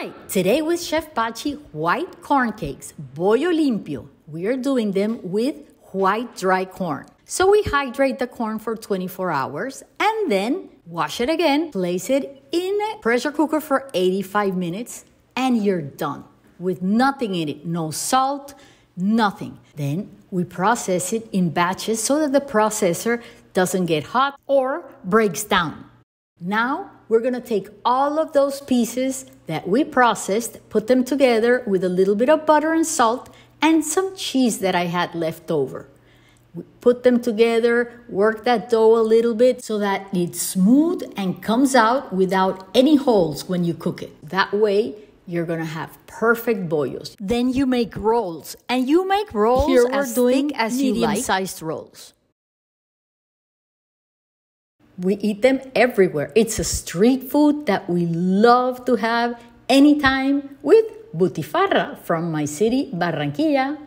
Hi, today with Chef Pachi white corn cakes, bollo limpio. We are doing them with white dry corn. So we hydrate the corn for 24 hours and then wash it again, place it in a pressure cooker for 85 minutes, and you're done with nothing in it, no salt, nothing. Then we process it in batches so that the processor doesn't get hot or breaks down. Now we're gonna take all of those pieces that we processed, put them together with a little bit of butter and salt and some cheese that I had left over. We put them together, work that dough a little bit so that it's smooth and comes out without any holes when you cook it. That way, you're gonna have perfect bollos. Then you make rolls, and you make rolls Here as doing thick as medium medium-sized rolls. We eat them everywhere. It's a street food that we love to have anytime with butifarra from my city, Barranquilla.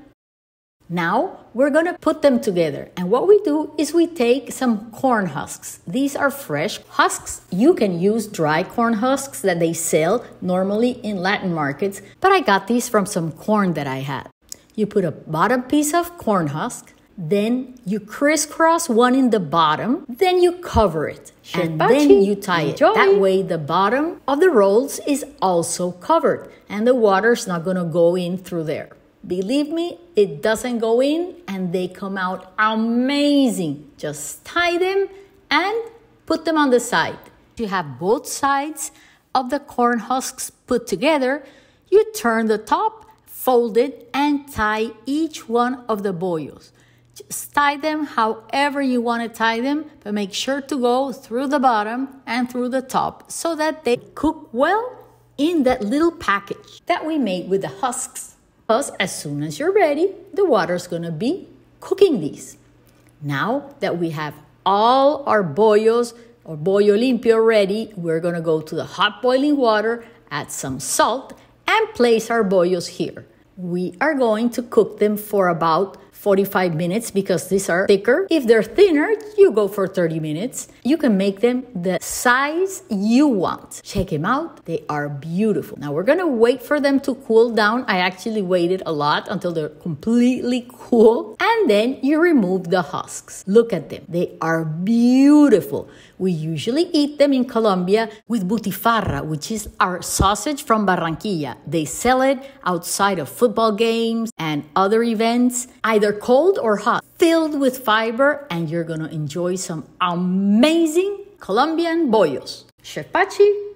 Now we're gonna put them together. And what we do is we take some corn husks. These are fresh husks. You can use dry corn husks that they sell normally in Latin markets, but I got these from some corn that I had. You put a bottom piece of corn husk, then you crisscross one in the bottom, then you cover it, and then you tie it. That way, the bottom of the rolls is also covered, and the water's not gonna go in through there. Believe me, it doesn't go in, and they come out amazing. Just tie them and put them on the side. You have both sides of the corn husks put together. You turn the top, fold it, and tie each one of the bollos. Just tie them however you want to tie them, but make sure to go through the bottom and through the top so that they cook well in that little package that we made with the husks. Because as soon as you're ready, the water's gonna be cooking these. Now that we have all our bollos or bollo limpio ready, we're gonna go to the hot boiling water, add some salt, and place our bollos here. We are going to cook them for about 45 minutes because these are thicker. If they're thinner, you go for 30 minutes. You can make them the size you want. Check them out. They are beautiful. Now we're gonna wait for them to cool down. I actually waited a lot until they're completely cool. And then you remove the husks. Look at them. They are beautiful. We usually eat them in Colombia with butifarra, which is our sausage from Barranquilla. They sell it outside of football games and other events, either cold or hot, filled with fiber, and you're gonna enjoy some amazing Colombian bollos. Chef Pachi,